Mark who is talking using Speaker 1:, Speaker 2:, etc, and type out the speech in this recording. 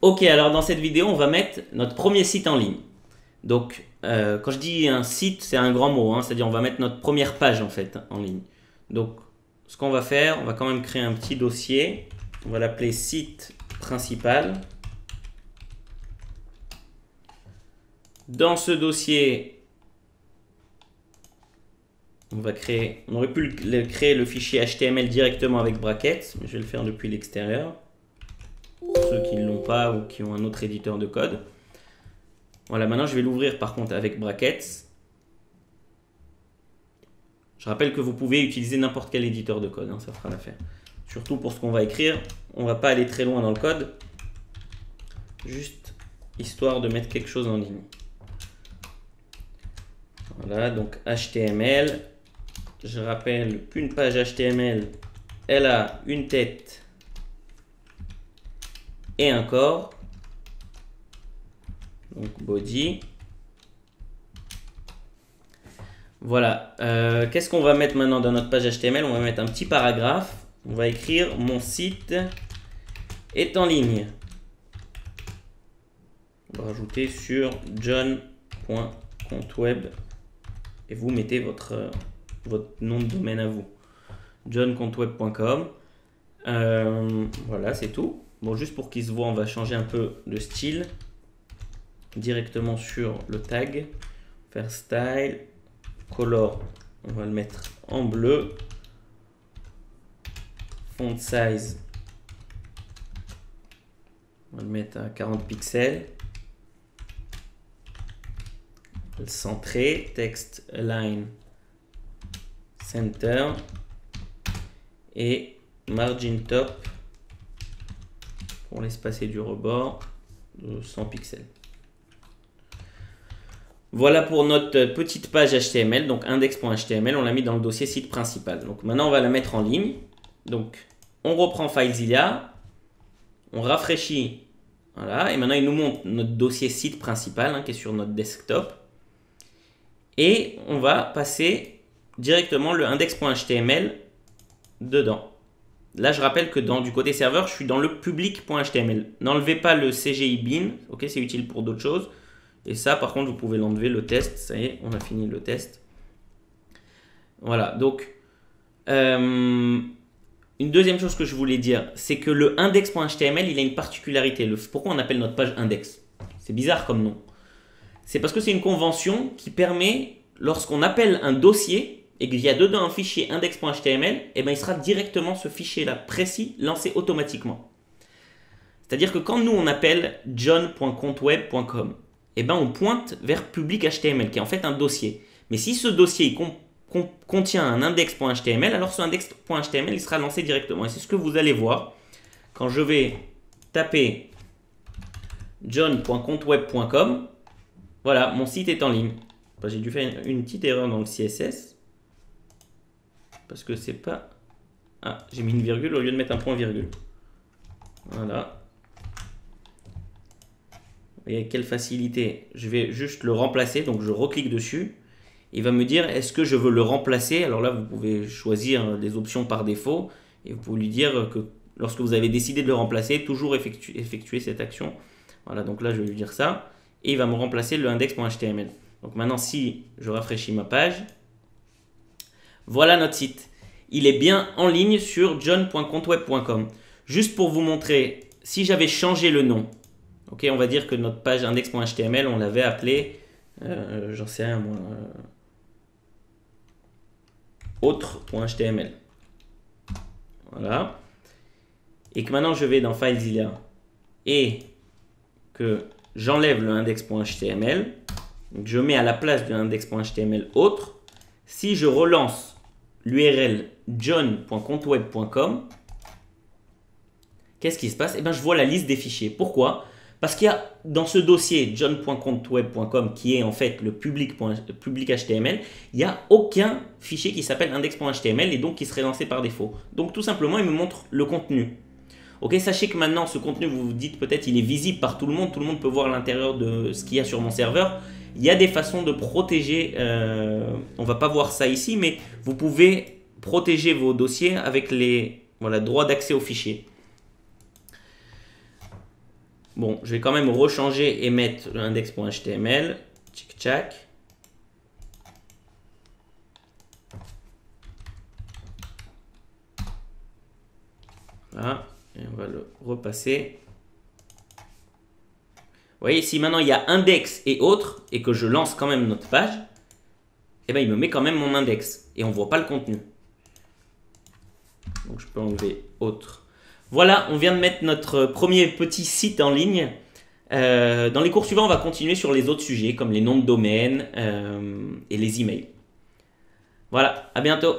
Speaker 1: Ok, alors dans cette vidéo, on va mettre notre premier site en ligne. Donc, euh, quand je dis un site, c'est un grand mot, hein, c'est-à-dire on va mettre notre première page en fait en ligne. Donc, ce qu'on va faire, on va quand même créer un petit dossier. On va l'appeler site principal. Dans ce dossier, on va créer, on aurait pu créer le fichier HTML directement avec brackets, mais je vais le faire depuis l'extérieur ceux qui ou qui ont un autre éditeur de code. Voilà, maintenant je vais l'ouvrir par contre avec brackets. Je rappelle que vous pouvez utiliser n'importe quel éditeur de code, hein, ça fera l'affaire. Surtout pour ce qu'on va écrire, on va pas aller très loin dans le code. Juste histoire de mettre quelque chose en ligne. Voilà, donc HTML. Je rappelle qu'une page HTML, elle a une tête et un corps. Donc body. Voilà. Euh, qu'est-ce qu'on va mettre maintenant dans notre page HTML On va mettre un petit paragraphe. On va écrire mon site est en ligne. On va rajouter sur john.compteweb et vous mettez votre, votre nom de domaine à vous. johncompteweb.com. Euh, voilà, c'est tout. Bon, juste pour qu'il se voit, on va changer un peu le style. Directement sur le tag. Faire style. Color, on va le mettre en bleu. Font size, on va le mettre à 40 pixels. Le centré, text align center et margin top pour l'espacer du rebord de 100 pixels. Voilà pour notre petite page HTML, donc index.html, on l'a mis dans le dossier site principal. Donc maintenant on va la mettre en ligne. Donc on reprend FileZilla, on rafraîchit, voilà, et maintenant il nous montre notre dossier site principal hein, qui est sur notre desktop. Et on va passer directement le index.html dedans. Là, je rappelle que du côté serveur, je suis dans le public.html. N'enlevez pas le CGI bin, ok, c'est utile pour d'autres choses. Et ça, par contre, vous pouvez l'enlever, le test. Ça y est, on a fini le test. Voilà, donc, euh, une deuxième chose que je voulais dire, c'est que le index.html, il a une particularité. pourquoi on appelle notre page index? C'est bizarre comme nom. C'est parce que c'est une convention qui permet, lorsqu'on appelle un dossier, et qu'il y a dedans un fichier index.html, et eh ben, il sera directement ce fichier-là précis lancé automatiquement. C'est-à-dire que quand nous on appelle john.compteweb.com, et eh ben, on pointe vers public.html qui est en fait un dossier. Mais si ce dossier contient un index.html, alors ce index.html il sera lancé directement. Et c'est ce que vous allez voir quand je vais taper john.compteweb.com. Voilà, mon site est en ligne. J'ai dû faire une petite erreur dans le CSS parce que c'est pas... Ah, j'ai mis une virgule au lieu de mettre un point virgule. Voilà. Vous voyez quelle facilité. Je vais juste le remplacer, donc je reclique dessus. Il va me dire est-ce que je veux le remplacer? Alors là, vous pouvez choisir les options par défaut et vous pouvez lui dire que lorsque vous avez décidé de le remplacer, toujours effectuer, effectuer cette action. Voilà, donc là, je vais lui dire ça. Et il va me remplacer le index.html. Donc maintenant, si je rafraîchis ma page, voilà notre site. Il est bien en ligne sur john.compteweb.com. Juste pour vous montrer, si j'avais changé le nom, on va dire que notre page index.html, on l'avait appelé, euh, j'en sais rien euh, autre.html. Voilà. Et que maintenant je vais dans FileZilla et que j'enlève le index.html, je mets à la place de l'index.html autre. Si je relance l'URL john.compteweb.com, qu'est-ce qui se passe? Eh bien, je vois la liste des fichiers. Pourquoi? Parce qu'il y a dans ce dossier john.compteweb.com, qui est en fait le public HTML, il n'y a aucun fichier qui s'appelle index.html et donc qui serait lancé par défaut. Donc tout simplement, il me montre le contenu. Ok, sachez que maintenant, ce contenu, vous vous dites peut-être, il est visible par tout le monde, tout le monde peut voir l'intérieur de ce qu'il y a sur mon serveur. Il y a des façons de protéger, euh, on va pas voir ça ici, mais vous pouvez protéger vos dossiers avec les droits d'accès aux fichiers. Bon, je vais quand même rechanger et mettre l'index.html. Tchic tchac. Voilà, et on va le repasser. Vous voyez, si maintenant il y a index et autres, et que je lance quand même notre page, eh ben, il me met quand même mon index, et on ne voit pas le contenu. Donc je peux enlever autre. Voilà, on vient de mettre notre premier petit site en ligne. Euh, dans les cours suivants, on va continuer sur les autres sujets, comme les noms de domaine euh, et les emails. Voilà, à bientôt